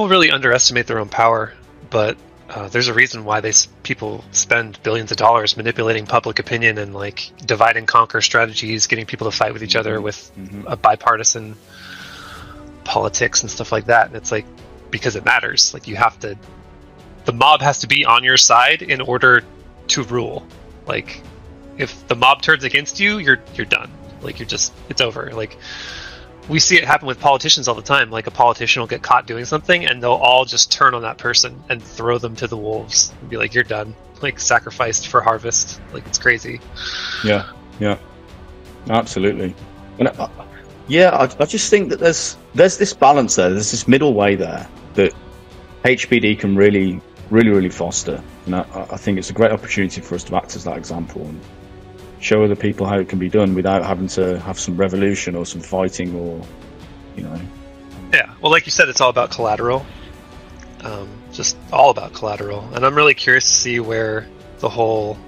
people really underestimate their own power, but uh, there's a reason why they people spend billions of dollars manipulating public opinion and like divide and conquer strategies, getting people to fight with each other mm-hmm. with mm-hmm. a bipartisan politics and stuff like that. And it's like because it matters. Like you have to, the mob has to be on your side in order to rule. Like if the mob turns against you, you're you're done. Like you're just it's over. Like we see it happen with politicians all the time. Like a politician will get caught doing something, and they'll all just turn on that person and throw them to the wolves and be like, "You're done." Like sacrificed for harvest. Like it's crazy. Yeah, yeah, absolutely. And I, yeah, I, I just think that there's there's this balance there. There's this middle way there that HBD can really, really, really foster. And I, I think it's a great opportunity for us to act as that example and show other people how it can be done without having to have some revolution or some fighting or, you know. Yeah, well, like you said, it's all about collateral. Um, just all about collateral. And I'm really curious to see where the whole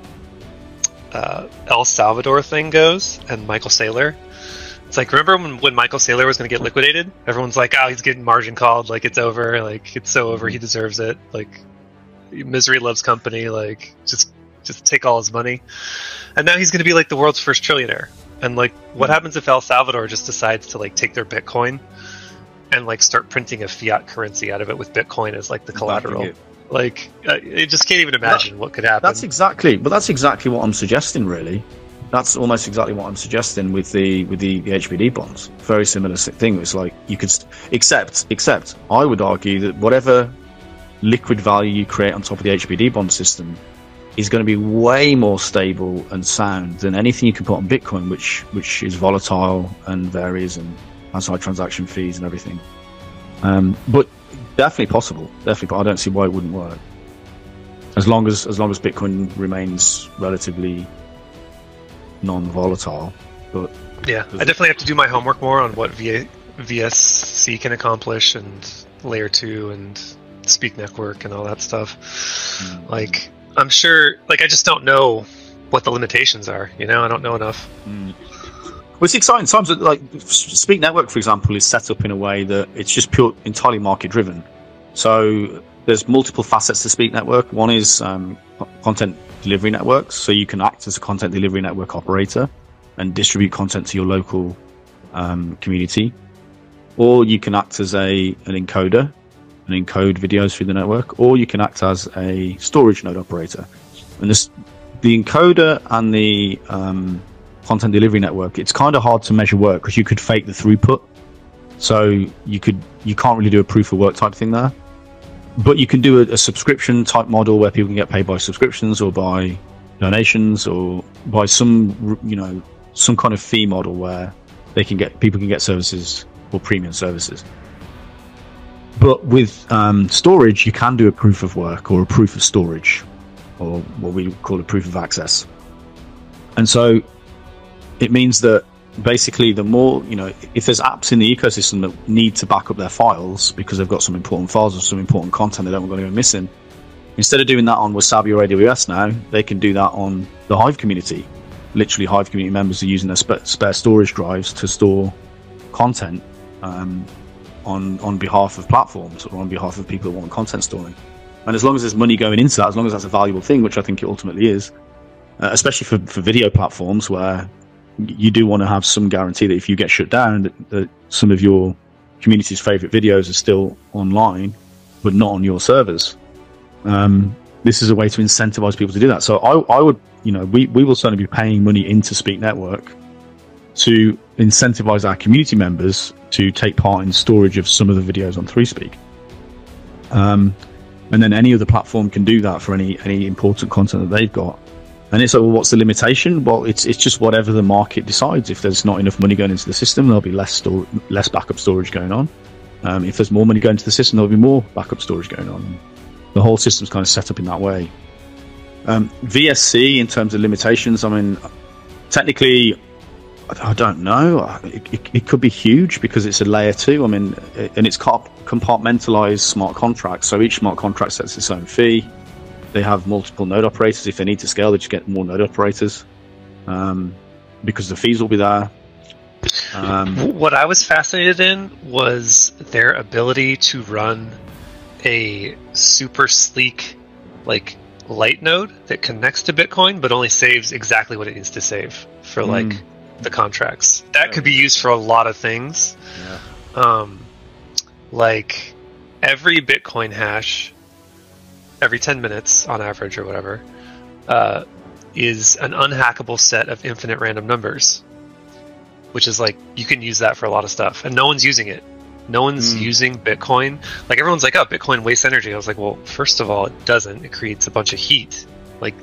uh, El Salvador thing goes and Michael Saylor. It's like remember when, when Michael Saylor was going to get liquidated? Everyone's like, "Oh, he's getting margin called. Like it's over. Like it's so over. He deserves it. Like misery loves company. Like just just take all his money." And now he's going to be like the world's first trillionaire. And like, what happens if El Salvador just decides to like take their Bitcoin and like start printing a fiat currency out of it with Bitcoin as like the collateral? Like, uh, I just can't even imagine that, what could happen. That's exactly, but that's exactly what I'm suggesting, really that's almost exactly what I'm suggesting with the with the, the HBD bonds. Very similar thing. It's like you could, except except I would argue that whatever liquid value you create on top of the HBD bond system is going to be way more stable and sound than anything you can put on Bitcoin, which which is volatile and varies and has high transaction fees and everything. Um, but definitely possible. Definitely, I don't see why it wouldn't work. As long as as long as Bitcoin remains relatively non-volatile. But yeah, I definitely have to do my homework more on what v- VSC can accomplish and layer two and SPK network and all that stuff. Mm. Like I'm sure, like I just don't know what the limitations are. You know, I don't know enough. Mm. Well, it's exciting times. Like SPK Network, for example, is set up in a way that it's just pure, entirely market driven. So there's multiple facets to SPK Network. One is um, content delivery networks. So you can act as a content delivery network operator and distribute content to your local um, community, or you can act as a an encoder and encode videos through the network, or you can act as a storage node operator. And this, the encoder and the um, content delivery network, it's kind of hard to measure work because you could fake the throughput. So you could you can't really do a proof of work type thing there but you can do a, a, subscription type model where people can get paid by subscriptions or by donations or by some you know some kind of fee model where they can get people can get services or premium services but with um, storage you can do a proof of work or a proof of storage or what we call a proof of access. And so it means that basically the more you know if there's apps in the ecosystem that need to back up their files because they've got some important files or some important content they don't want to go missing instead of doing that on wasabi or aws now they can do that on the hive community. Literally hive community members are using their sp- spare storage drives to store content um, on on behalf of platforms or on behalf of people that want content storing and as long as there's money going into that as long as that's a valuable thing which i think it ultimately is uh, especially for, for video platforms where you do want to have some guarantee that if you get shut down, that, that some of your community's favorite videos are still online, but not on your servers. Um, this is a way to incentivize people to do that. So I, I would, you know, we, we will certainly be paying money into SPK Network to incentivize our community members to take part in storage of some of the videos on 3Speak. Um, and then any other platform can do that for any any important content that they've got. And it's like, well, what's the limitation? Well, it's it's just whatever the market decides. If there's not enough money going into the system, there'll be less store, less backup storage going on. Um, if there's more money going to the system, there'll be more backup storage going on. The whole system's kind of set up in that way. Um, VSC, in terms of limitations, I mean, technically, I don't know. It, it, it, could be huge because it's a layer two. I mean, and it's compartmentalized smart contracts. So each smart contract sets its own fee they have multiple node operators. If they need to scale, they just get more node operators um, because the fees will be there. Um, What I was fascinated in was their ability to run a super sleek, like light node that connects to Bitcoin, but only saves exactly what it needs to save for like Mm. The contracts. That could be used for a lot of things. yeah. Um, like every Bitcoin hash, every 10 minutes on average or whatever, uh, is an unhackable set of infinite random numbers. Which is like, you can use that for a lot of stuff. And no one's using it. No one's Mm. using Bitcoin. Like, everyone's like, oh, Bitcoin wastes energy. I was like, well, first of all, it doesn't. It creates a bunch of heat. Like,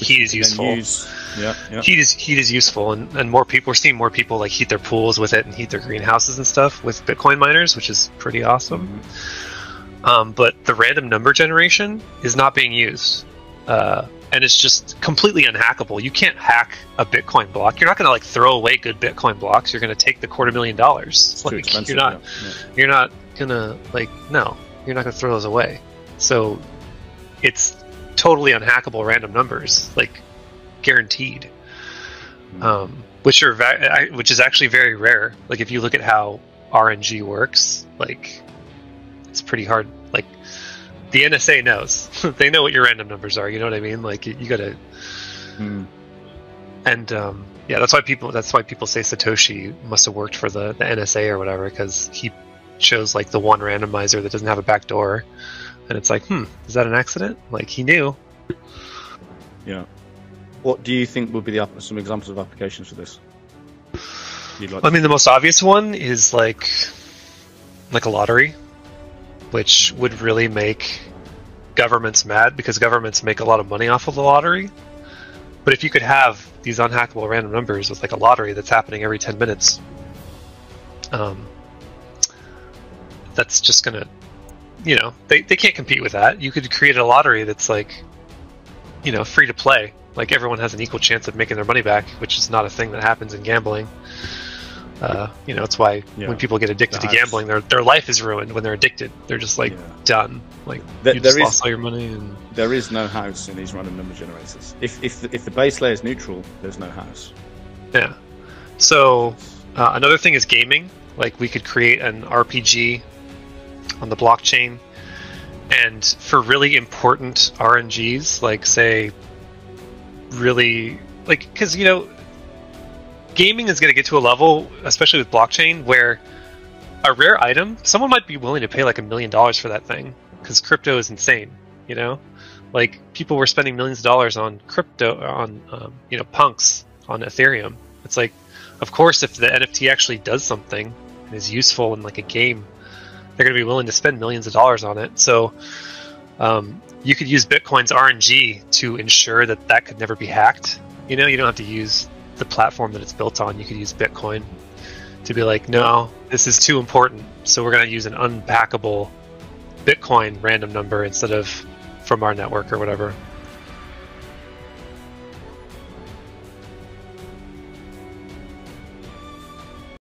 heat is useful use- yeah, yeah. heat is heat is useful and, and more people we're seeing more people like heat their pools with it and heat their greenhouses and stuff with bitcoin miners which is pretty awesome Mhm. um, but the random number generation is not being used uh, and it's just completely unhackable you can't hack a bitcoin block you're not going to like throw away good bitcoin blocks you're going to take the quarter million dollars It's too expensive. you're not yeah, yeah. you're not gonna like no you're not gonna throw those away so it's totally unhackable random numbers like guaranteed. Mm. um, which are va- which is actually very rare. Like if you look at how rng works like it's pretty hard like the nsa knows. They know what your random numbers are you know what i mean? Like you, you gotta Mm. and um, yeah, that's why people that's why people say Satoshi must have worked for the, the NSA or whatever because he chose like the one randomizer that doesn't have a backdoor, and it's like, hmm, is that an accident? Like he knew. Yeah. What do you think would be the some examples of applications for this? Like I mean, the most obvious one is like like a lottery, which would really make governments mad because governments make a lot of money off of the lottery. But if you could have these unhackable random numbers with like a lottery that's happening every 10 minutes, um, that's just gonna, you know, they, they can't compete with that. You could create a lottery that's like, you know, free to play. Like everyone has an equal chance of making their money back, which is not a thing that happens in gambling. Uh, you know, it's why Yeah. when people get addicted The to gambling, their their life is ruined when they're addicted. They're just like Yeah. done. Like There- you just is- lost all your money and There is no house in these random number generators. If if the, if the base layer is neutral, there's no house. Yeah. So uh, another thing is gaming. Like we could create an RPG on the blockchain, and for really important RNGs, like say, really like because you know, gaming is going to get to a level, especially with blockchain, where a rare item, someone might be willing to pay like a million dollars for that thing because crypto is insane. You know, like people were spending millions of dollars on crypto on um, you know punks on Ethereum. It's like, of course, if the NFT actually does something and is useful in like a game, they're going to be willing to spend millions of dollars on it. So, um, you could use Bitcoin's RNG to ensure that that could never be hacked. You know, you don't have to use the platform that it's built on. You could use Bitcoin to be like, no, this is too important, so we're going to use an unpackable Bitcoin random number instead of from our network or whatever.